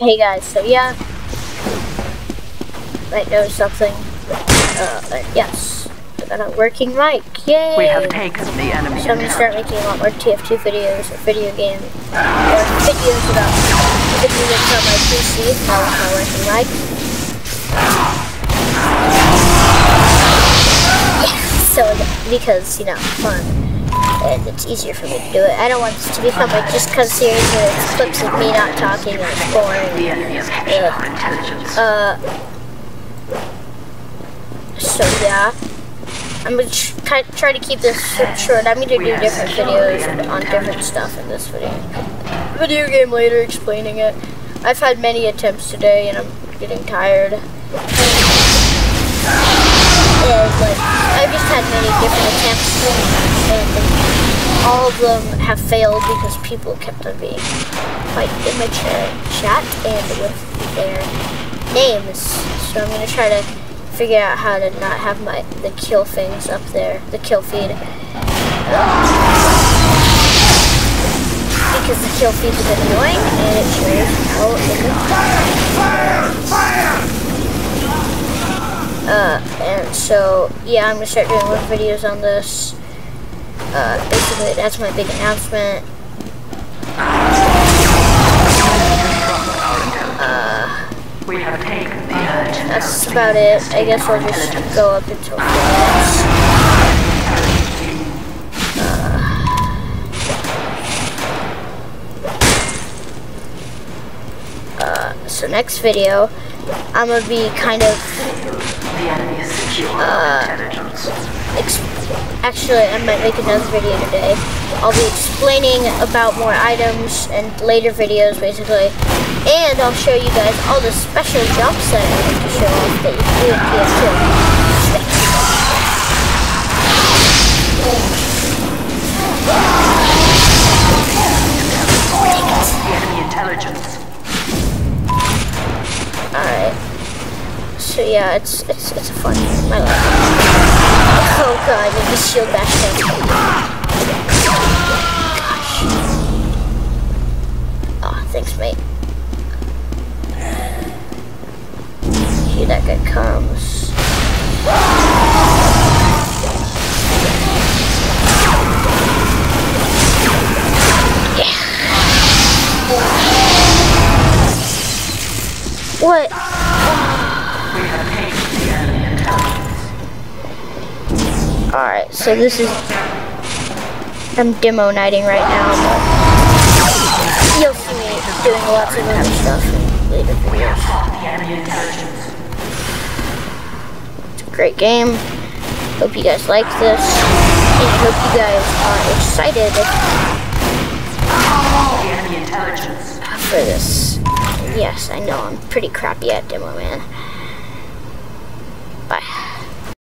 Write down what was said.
Hey guys, so yeah, might know something. Uh, yes, I got a working mic. Yay! We have taken the enemy. So I'm gonna start making a lot more TF2 videos or video game or videos about video games on my PC with my working mic. so because you know fun and it's easier for me to do it. I don't want this to become like just cause series where it's clips of me not talking and it's boring. The enemy has captured Ugh. our intelligence. Uh, so yeah, I'm gonna try, try to keep this short. I'm gonna do different videos on different stuff in this video. Video game later explaining it. I've had many attempts today and I'm getting tired. And like, I've just had many different attempts and all of them have failed because people kept on being quite immature chat and with their names. So I'm gonna try to figure out how to not have my the kill things up there, the kill feed. Um, because the kill feed is annoying and it shows how the uh, and so, yeah, I'm gonna start doing more videos on this. Uh, basically, that's my big announcement. We have taken the. That's about it. I guess I'll just go up until minutes. Uh, so next video, I'm gonna be kind of The actually I might make another video today. I'll be explaining about more items and later videos basically. And I'll show you guys all the special jumps that I like to show off that you can do in TF2. Enemy intelligence. Alright. So yeah, it's it's it's a fun. I like it. Oh god, need to shield bash. Gosh. Oh, thanks mate. Here that guy comes. What? We have the enemy. Alright, so this is... I'm demoknighting right now, but... You'll see me doing lots of other stuff in later videos. It's a great game. Hope you guys like this. And hope you guys are excited for this. Yes, I know I'm pretty crappy at demo, man.